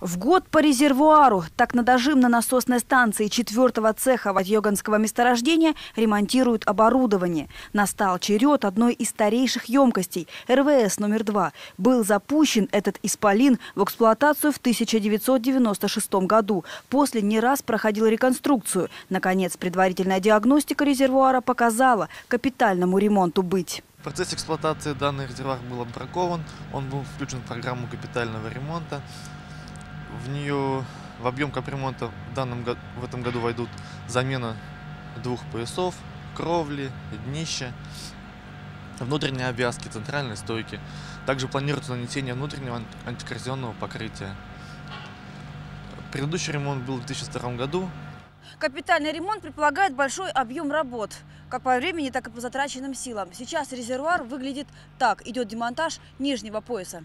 В год по резервуару. Так на дожимно-насосной станции четвертого цеха Ватьоганского месторождения ремонтируют оборудование. Настал черед одной из старейших емкостей – РВС номер два. Был запущен этот исполин в эксплуатацию в 1996 году. После не раз проходил реконструкцию. Наконец, предварительная диагностика резервуара показала – капитальному ремонту быть. Процесс эксплуатации данных резервуар был отбракован, он был включен в программу капитального ремонта. В нее в объем капремонта в, данном, в этом году войдут замена двух поясов, кровли, днища, внутренней обвязки, центральной стойки. Также планируется нанесение внутреннего ан- антикоррозионного покрытия. Предыдущий ремонт был в 2002 году, Капитальный ремонт предполагает большой объем работ, как по времени, так и по затраченным силам. Сейчас резервуар выглядит так. Идет демонтаж нижнего пояса.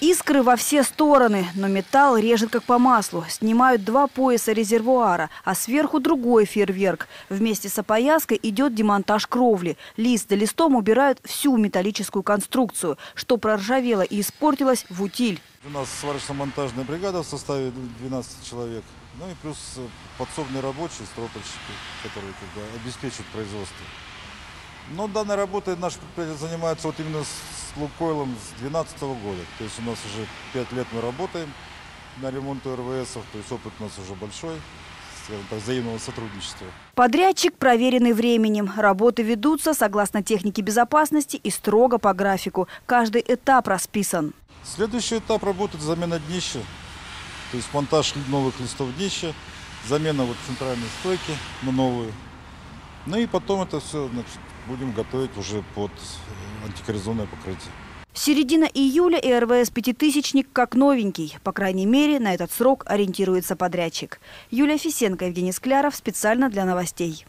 Искры во все стороны, но металл режет как по маслу. Снимают два пояса резервуара, а сверху другой фейерверк. Вместе с опояской идет демонтаж кровли. Лист за листом убирают всю металлическую конструкцию, что проржавело и испортилось в утиль. У нас сварочно-монтажная бригада в составе 12 человек. Ну и плюс э, подсобные рабочие, стропольщики, которые обеспечивают производство. Но данной работой наш предприятие занимается вот именно Лукойлом с 2012 года. То есть у нас уже 5 лет мы работаем на ремонту РВСов, то есть опыт у нас уже большой, так, взаимного сотрудничества. Подрядчик проверенный временем. Работы ведутся согласно технике безопасности и строго по графику. Каждый этап расписан. Следующий этап работы – замена днища, то есть монтаж новых листов днища, замена вот центральной стойки на новую. Ну и потом это все значит, будем готовить уже под э, антикоррозионное покрытие. Середина июля и РВС «Пятитысячник» как новенький. По крайней мере, на этот срок ориентируется подрядчик. Юлия Фисенко, Евгений Скляров. Специально для новостей.